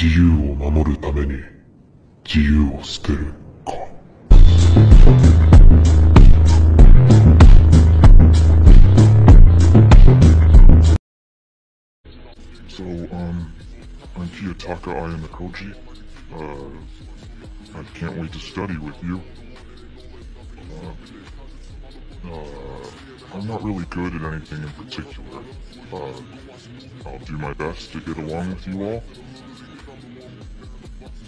自由を守るために自由を捨てるか。So, um, I'm Kiyotaka Ayamakochi. Uh, I can't wait to study with you. Uh, uh, I'm not really good at anything in particular. Uh, I'll do my best to get along with you all.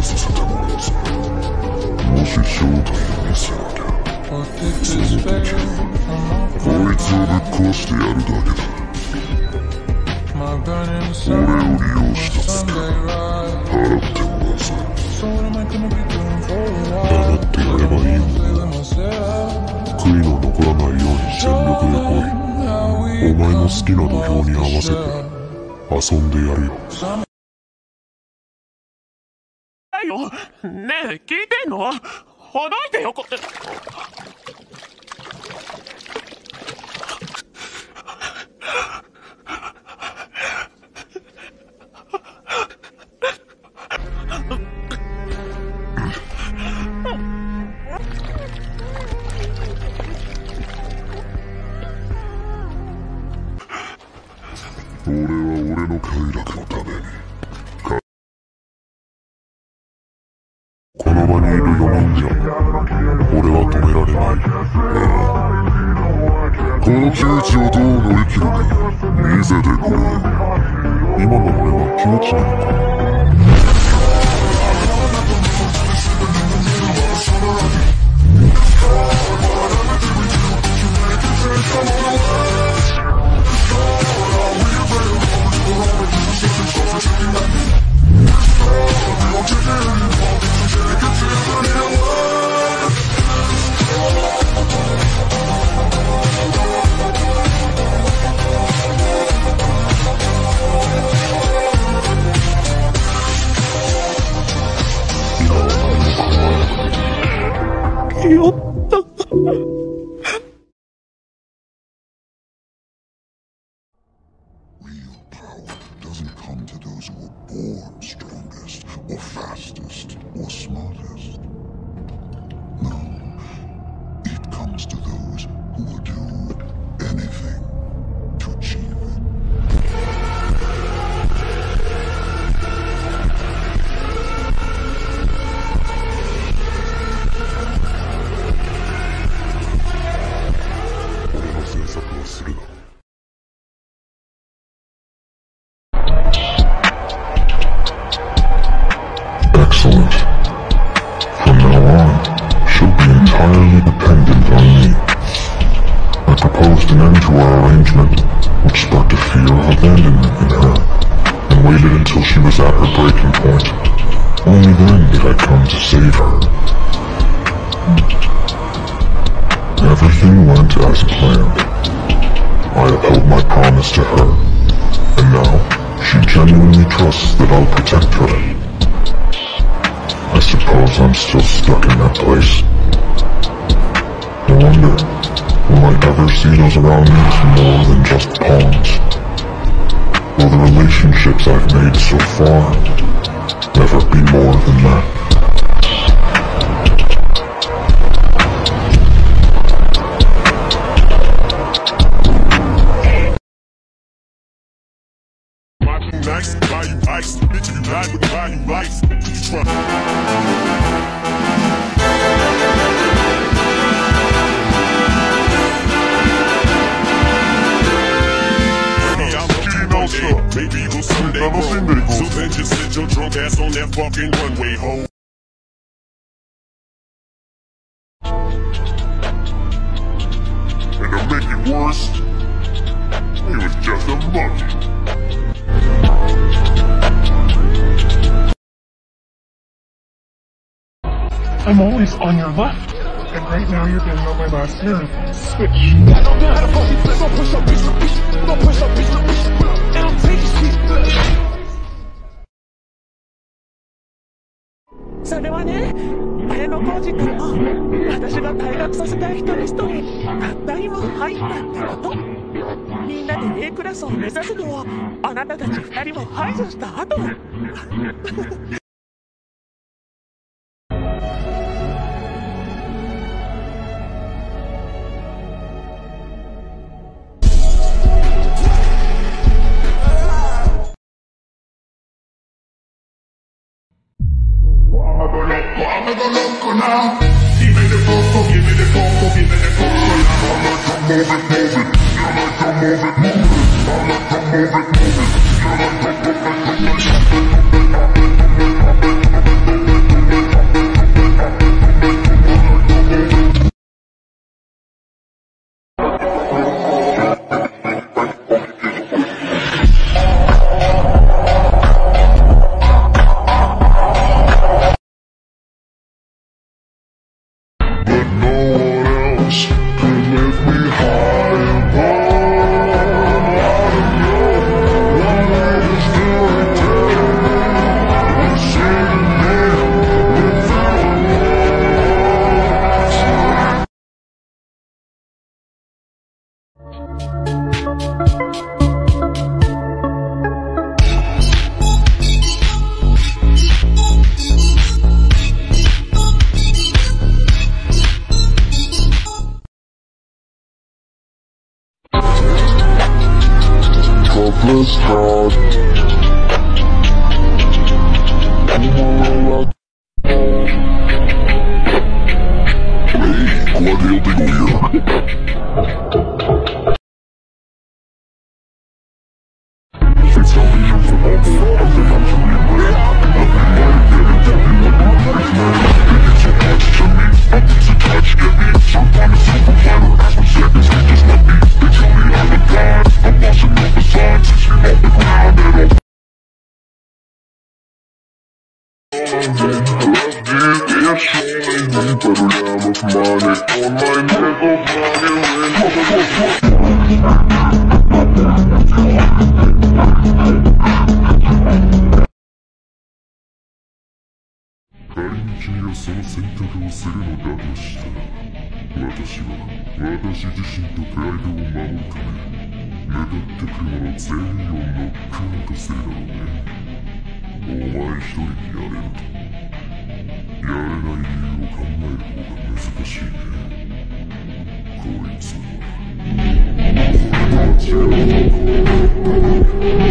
をさせたものもし正体を見せなきゃその時こいつをぶっ壊してやるだけだ俺を利用したつか払ってもらうさ払ってやればいいだ悔いの残らないように全力で来いお前の好きな土俵に合わせて遊んでやるよよねえ、聞いてんのほどいてよ、こ、俺は俺の快楽のためにばにいるじゃ俺は止められない、この窮地をどう乗り切るか見せてくれ今の俺は窮地なのか Born strongest or fastest or smartest. No, it comes to those who are doomed. From now on, she'll be entirely dependent on me. I proposed an end to our arrangement, which sparked a fear of abandonment in her, and waited until she was at her breaking point. Only then did I come to save her. Everything went as planned. I upheld my promise to her, and now she genuinely trusts that I'll protect her. I suppose I'm still stuck in that place. No wonder, will I ever see those around me as more than just pawns? Will the relationships I've made so far never be more than that? you lie, but lie, you life. You try. Maybe you'll someday grow. So then just sit your drunk ass on that fucking runway, ho. And to make it worse, he was just a monkey. I'm always on your left. And right now you're getting on my last nerve. Switch. I don't know how to fucking flex. Don't push up, bitch, to bitch. Don't push up, bitch, to bitch. And I'm taking shit. それはね、芸能工事君も、私が退学させたい人リストに、たった今入ったってことみんなで A クラスを目指すのは、あなたたち二人を排除した後だ。todo loco now. Dime de poco, viene de poco, viene de poco now. I like to move it, move it. I like to move it, move it. I like to move it, move it. I like to move it, move it. その選択をするのだとしたら私は私自身とプライドを守るため向かってくる者全員をノックアウトするだろうねお前一人にやれるとやれない理由を考える方が難しいねこいつは俺とは違う